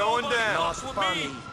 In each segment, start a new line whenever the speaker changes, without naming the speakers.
going down.
Not funny.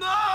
No!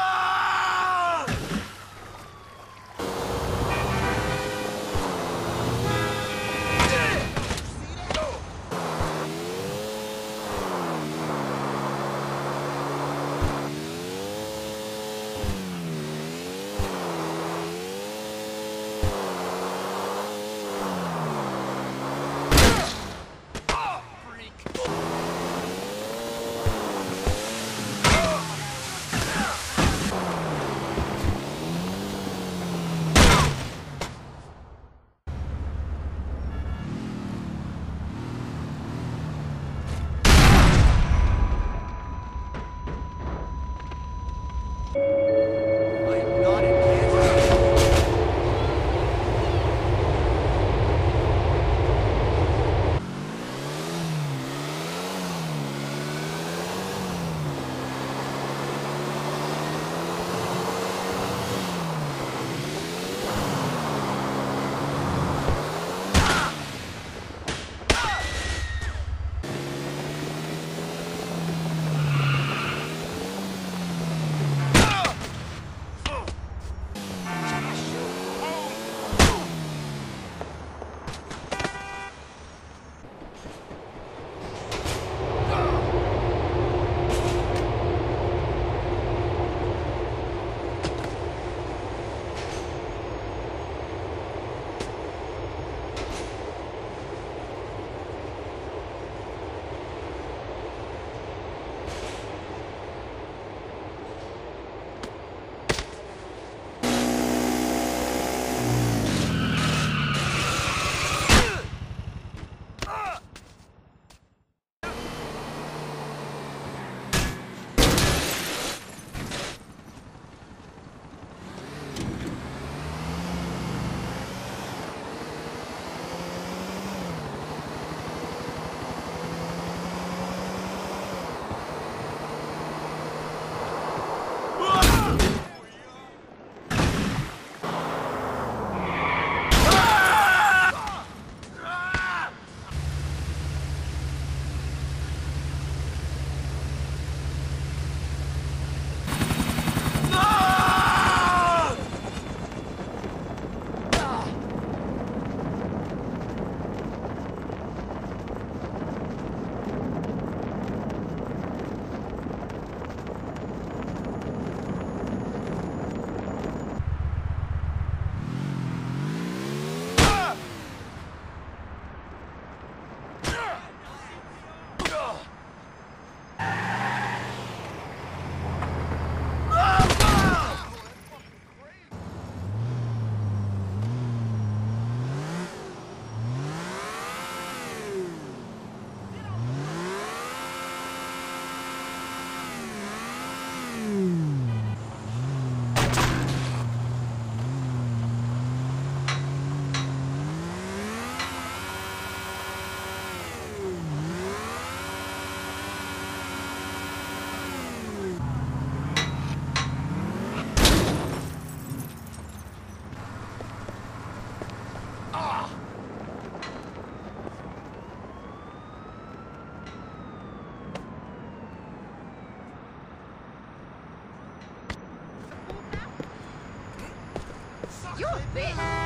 You're a
bitch.